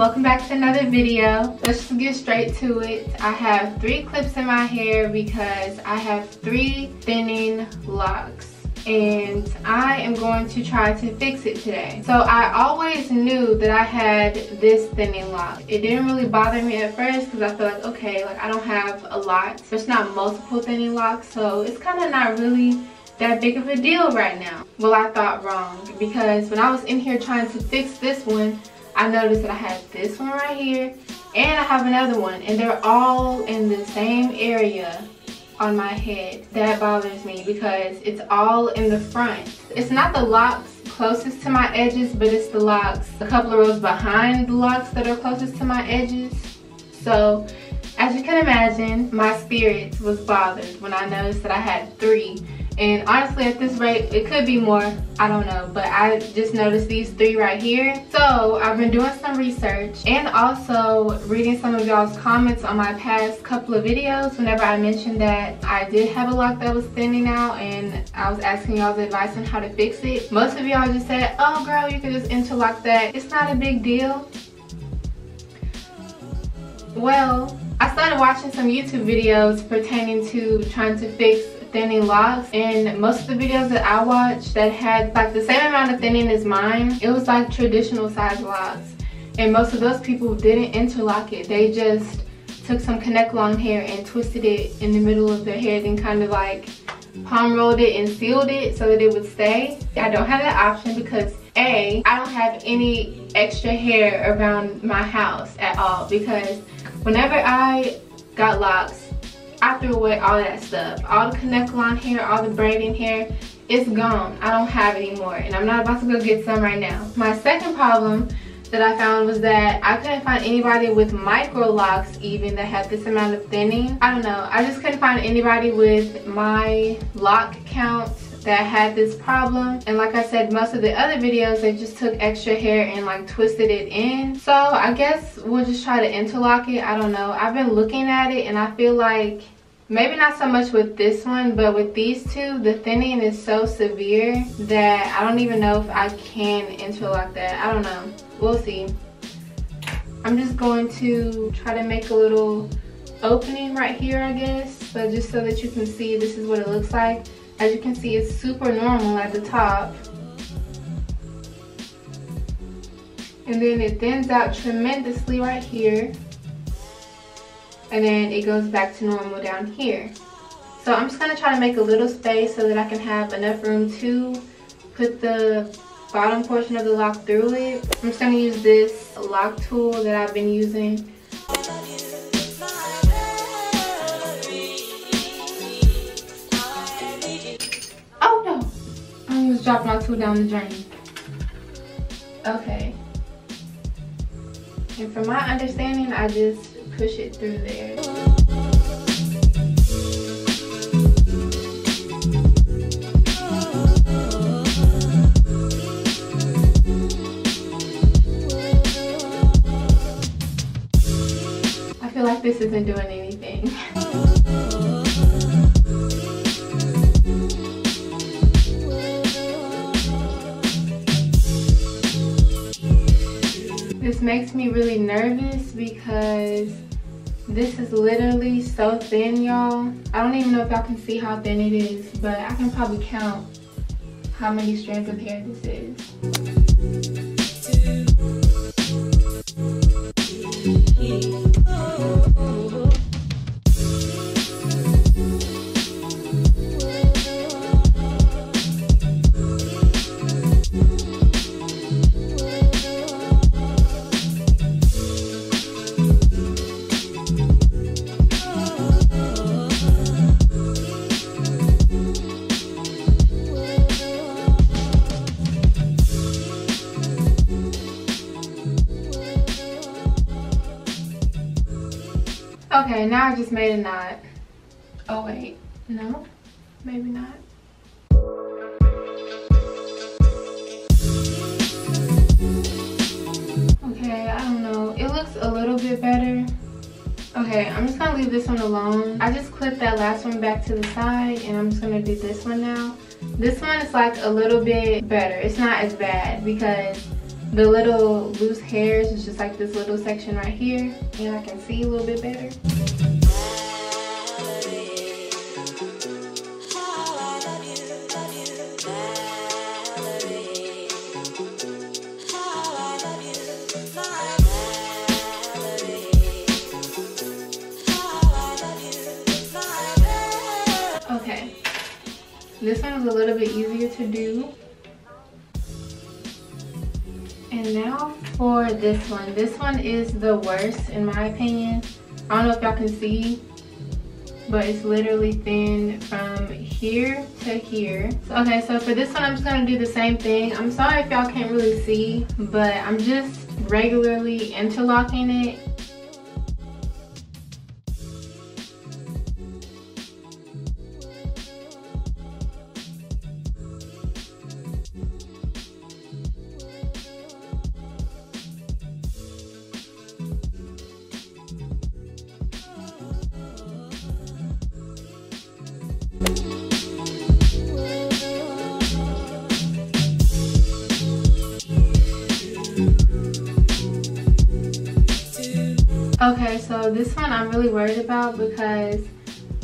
welcome back to another video let's get straight to it i have three clips in my hair because i have three thinning locks and I am going to try to fix it today. So I always knew that I had this thinning lock. It didn't really bother me at first because I feel like, okay, like I don't have a lot. There's not multiple thinning locks, so it's kind of not really that big of a deal right now. Well, I thought wrong because when I was in here trying to fix this one, I noticed that I had this one right here and I have another one and they're all in the same area on my head. That bothers me because it's all in the front. It's not the locks closest to my edges, but it's the locks a couple of rows behind the locks that are closest to my edges. So as you can imagine, my spirit was bothered when I noticed that I had three and honestly, at this rate, it could be more. I don't know. But I just noticed these three right here. So I've been doing some research and also reading some of y'all's comments on my past couple of videos whenever I mentioned that I did have a lock that was thinning out and I was asking y'all's advice on how to fix it. Most of y'all just said, oh girl, you can just interlock that. It's not a big deal. Well, I started watching some YouTube videos pertaining to trying to fix thinning locks. And most of the videos that I watched that had like the same amount of thinning as mine it was like traditional size locks. And most of those people didn't interlock it. They just took some Kanekalon hair and twisted it in the middle of their hair and kind of like palm rolled it and sealed it so that it would stay. I don't have that option because a I don't have any extra hair around my house at all because whenever I got locks I threw away all that stuff. All the Kanekalon hair, all the braiding hair, it's gone. I don't have any more and I'm not about to go get some right now. My second problem that I found was that I couldn't find anybody with micro locks even that had this amount of thinning. I don't know. I just couldn't find anybody with my lock count that had this problem and like I said most of the other videos they just took extra hair and like twisted it in so I guess we'll just try to interlock it I don't know I've been looking at it and I feel like maybe not so much with this one but with these two the thinning is so severe that I don't even know if I can interlock that I don't know we'll see I'm just going to try to make a little opening right here I guess but just so that you can see this is what it looks like as you can see, it's super normal at the top. And then it thins out tremendously right here. And then it goes back to normal down here. So I'm just going to try to make a little space so that I can have enough room to put the bottom portion of the lock through it. I'm just going to use this lock tool that I've been using Oh no! I'm just dropped my tool down the drain. Okay. And from my understanding, I just push it through there. I feel like this isn't doing anything. This makes me really nervous because this is literally so thin, y'all. I don't even know if y'all can see how thin it is, but I can probably count how many strands of hair this is. Okay, now I just made a knot. Oh wait, no, maybe not. Okay, I don't know. It looks a little bit better. Okay, I'm just gonna leave this one alone. I just clipped that last one back to the side and I'm just gonna do this one now. This one is like a little bit better. It's not as bad because the little loose hairs is just like this little section right here and I can see a little bit better. Okay, this one was a little bit easier to do. And now for this one. This one is the worst in my opinion. I don't know if y'all can see, but it's literally thin from here to here. So, okay, so for this one, I'm just gonna do the same thing. I'm sorry if y'all can't really see, but I'm just regularly interlocking it Okay, so this one I'm really worried about because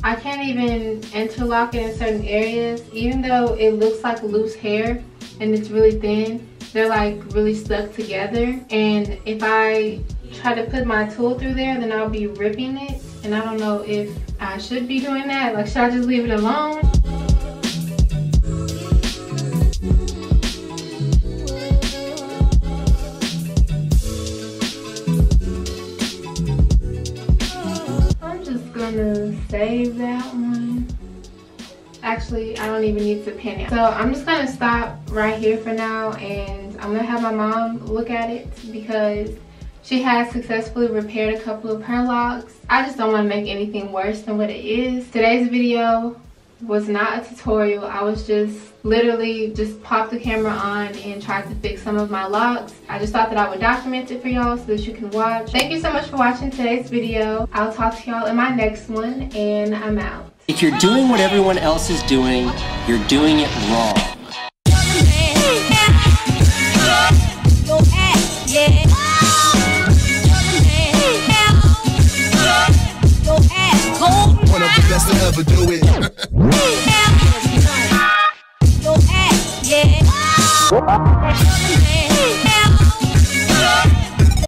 I can't even interlock it in certain areas. Even though it looks like loose hair and it's really thin, they're like really stuck together. And if I try to put my tool through there, then I'll be ripping it. And I don't know if I should be doing that. Like, should I just leave it alone? I'm just gonna save that one. Actually, I don't even need to pin it. So I'm just gonna stop right here for now and I'm gonna have my mom look at it because she has successfully repaired a couple of her locks. I just don't wanna make anything worse than what it is. Today's video was not a tutorial. I was just literally just popped the camera on and tried to fix some of my locks. I just thought that I would document it for y'all so that you can watch. Thank you so much for watching today's video. I'll talk to y'all in my next one and I'm out. If you're doing what everyone else is doing, you're doing it wrong. Ever do it. yeah.